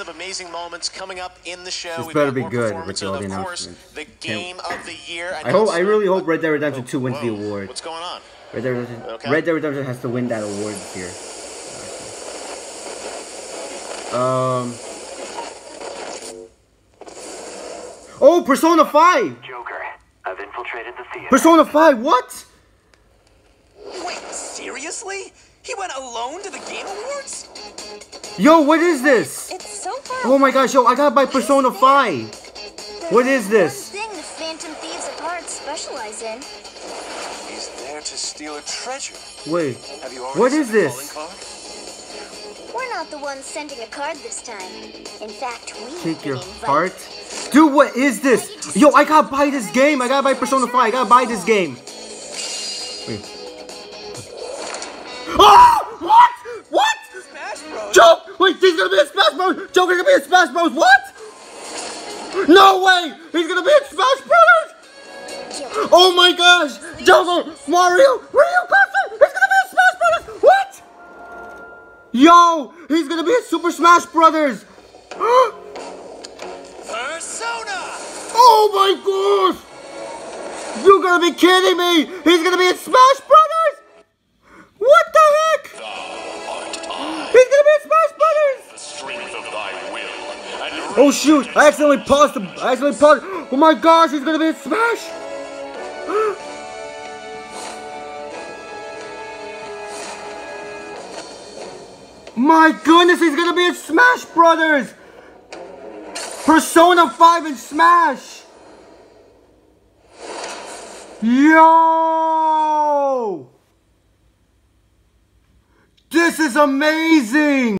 of amazing moments coming up in the show. This We've better be good performances, with all the of course, the game of the year. I hope. I really hope Red Dead Oh, Redemption 2 wins the award. What's going on? Red Dead Redemption, Okay. Red Dead Redemption has to win that award this year. Um. Oh, Persona 5! Joker, I've infiltrated the theater. Persona 5, what? Wait, seriously? He went alone to the Game Awards? Yo, what is this? It's so far. Oh my gosh, yo, I gotta buy Persona 5. What is this? One thing the Phantom Thieves of Hearts specialize in. He's there to steal a treasure. Wait, Have you already what seen is the this? We're not the ones sending a card this time. In fact, we've Take your invited. heart. Dude, what is this? Yo, I gotta buy this game. I gotta buy Persona 5. I gotta buy this game. Wait. Oh! He's gonna be in Smash Bros! Joker's gonna be in Smash Bros! What? No way! He's gonna be in Smash Brothers! Oh my gosh! Joker! Mario! Ryu Custer! He's gonna be in Smash Brothers! What? Yo! He's gonna be in Super Smash Brothers! Persona! Oh my gosh! You gotta be kidding me! He's gonna be in Smash Brothers! Oh shoot! I accidentally paused the. I accidentally paused. Oh my gosh! He's gonna be in Smash! My goodness! He's gonna be in Smash Brothers! Persona 5 and Smash! Yo! This is amazing!